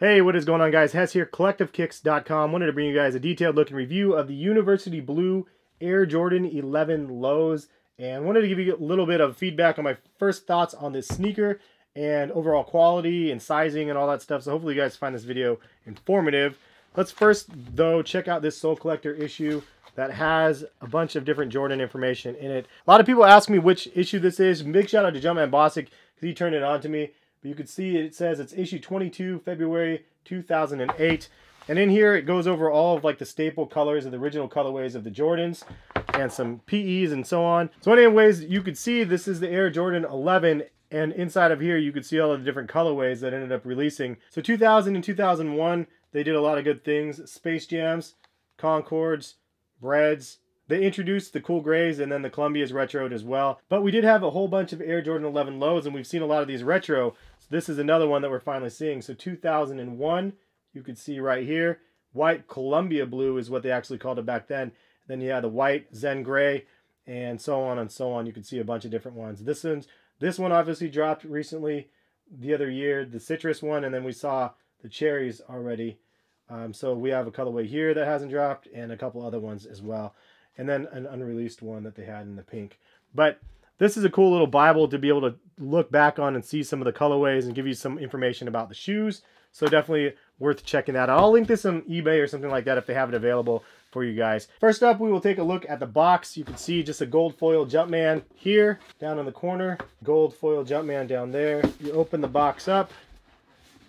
Hey, what is going on guys? Hes here, CollectiveKicks.com. Wanted to bring you guys a detailed look and review of the University Blue Air Jordan 11 lows and wanted to give you a little bit of feedback on my first thoughts on this sneaker and overall quality and sizing and all that stuff. So hopefully you guys find this video informative. Let's first though check out this Sole Collector issue that has a bunch of different Jordan information in it. A lot of people ask me which issue this is. Big shout out to Jumpman Bosick because he turned it on to me. You can see it says it's issue 22, February 2008. And in here, it goes over all of like the staple colors and the original colorways of the Jordans and some PEs and so on. So anyways, you could see this is the Air Jordan 11 and inside of here, you could see all of the different colorways that ended up releasing. So 2000 and 2001, they did a lot of good things. Space Jams, Concords, Breads, they introduced the cool grays and then the Columbia's retroed as well. But we did have a whole bunch of Air Jordan 11 lows and we've seen a lot of these retro. So this is another one that we're finally seeing. So 2001, you could see right here, white Columbia blue is what they actually called it back then. Then you had the white Zen gray and so on and so on. You can see a bunch of different ones. This one's this one obviously dropped recently the other year, the citrus one, and then we saw the cherries already. Um, so we have a colorway here that hasn't dropped and a couple other ones as well and then an unreleased one that they had in the pink. But this is a cool little Bible to be able to look back on and see some of the colorways and give you some information about the shoes. So definitely worth checking that out. I'll link this on eBay or something like that if they have it available for you guys. First up, we will take a look at the box. You can see just a gold foil Jumpman here, down in the corner. Gold foil Jumpman down there. You open the box up.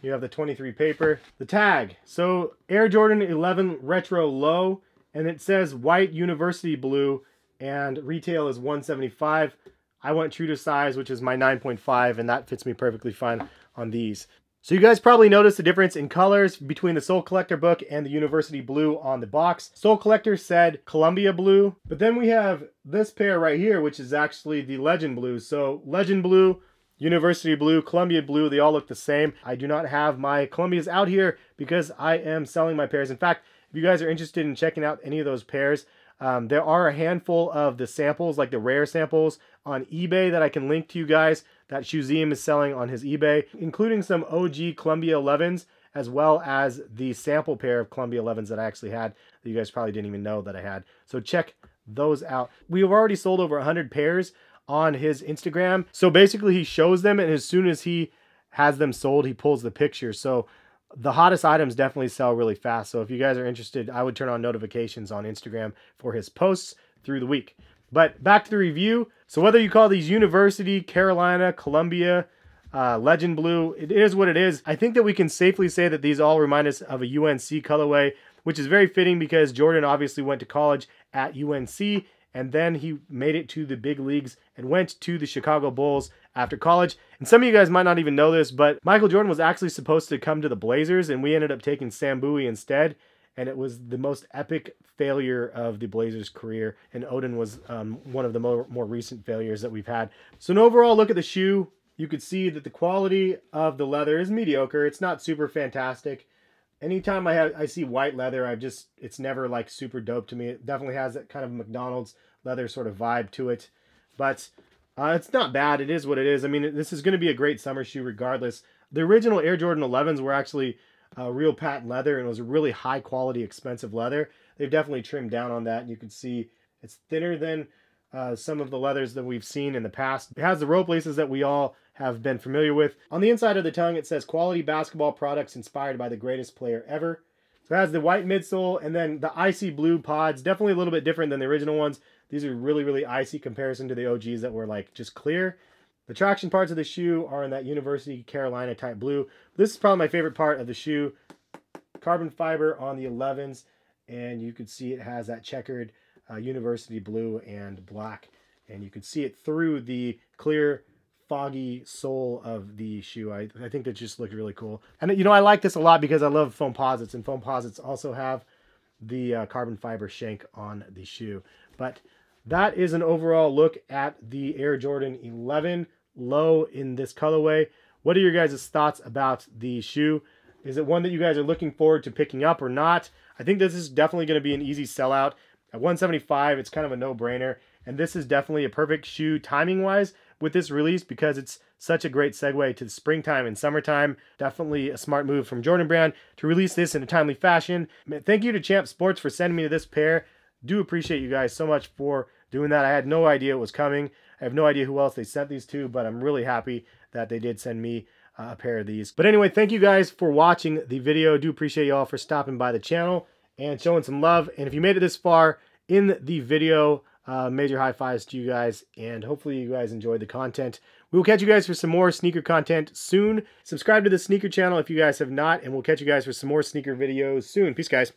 You have the 23 paper. The tag. So Air Jordan 11 Retro Low and it says white university blue and retail is 175 I went true to size which is my 9.5 and that fits me perfectly fine on these so you guys probably noticed the difference in colors between the Sole Collector book and the University Blue on the box. Sole Collector said Columbia Blue, but then we have this pair right here, which is actually the Legend Blue. So Legend Blue, University Blue, Columbia Blue, they all look the same. I do not have my Columbias out here because I am selling my pairs. In fact, if you guys are interested in checking out any of those pairs, um, there are a handful of the samples, like the rare samples, on eBay that I can link to you guys that Shoezeum is selling on his eBay, including some OG Columbia 11s, as well as the sample pair of Columbia 11s that I actually had that you guys probably didn't even know that I had. So check those out. We have already sold over 100 pairs on his Instagram. So basically he shows them and as soon as he has them sold, he pulls the picture. So the hottest items definitely sell really fast. So if you guys are interested, I would turn on notifications on Instagram for his posts through the week. But back to the review. So whether you call these University, Carolina, Columbia, uh, Legend Blue, it is what it is. I think that we can safely say that these all remind us of a UNC colorway, which is very fitting because Jordan obviously went to college at UNC and then he made it to the big leagues and went to the Chicago Bulls after college. And some of you guys might not even know this, but Michael Jordan was actually supposed to come to the Blazers, and we ended up taking Sam Bowie instead. And it was the most epic failure of the Blazers' career. And Oden was um, one of the more, more recent failures that we've had. So, an overall look at the shoe, you could see that the quality of the leather is mediocre. It's not super fantastic anytime I have I see white leather, I just it's never like super dope to me. It definitely has that kind of McDonald's leather sort of vibe to it, but uh, it's not bad. It is what it is. I mean, this is going to be a great summer shoe regardless. The original Air Jordan 11s were actually uh, real patent leather and it was a really high quality, expensive leather. They've definitely trimmed down on that. You can see it's thinner than uh, some of the leathers that we've seen in the past. It has the rope laces that we all have been familiar with. On the inside of the tongue, it says quality basketball products inspired by the greatest player ever. So it has the white midsole and then the icy blue pods. Definitely a little bit different than the original ones. These are really, really icy comparison to the OGs that were like just clear. The traction parts of the shoe are in that University Carolina type blue. This is probably my favorite part of the shoe. Carbon fiber on the 11s. And you can see it has that checkered uh, University blue and black. And you can see it through the clear foggy sole of the shoe. I, I think that just looked really cool. And, you know, I like this a lot because I love Foamposites, and Foamposites also have the uh, carbon fiber shank on the shoe. But that is an overall look at the Air Jordan 11 low in this colorway. What are your guys' thoughts about the shoe? Is it one that you guys are looking forward to picking up or not? I think this is definitely going to be an easy sellout. At 175, it's kind of a no-brainer. And this is definitely a perfect shoe timing-wise with this release because it's such a great segue to the springtime and summertime. Definitely a smart move from Jordan Brand to release this in a timely fashion. Thank you to Champ Sports for sending me this pair. Do appreciate you guys so much for doing that. I had no idea it was coming. I have no idea who else they sent these to, but I'm really happy that they did send me uh, a pair of these. But anyway, thank you guys for watching the video. Do appreciate y'all for stopping by the channel and showing some love. And if you made it this far in the video, uh, major high fives to you guys. And hopefully you guys enjoyed the content. We will catch you guys for some more sneaker content soon. Subscribe to the sneaker channel if you guys have not. And we'll catch you guys for some more sneaker videos soon. Peace, guys.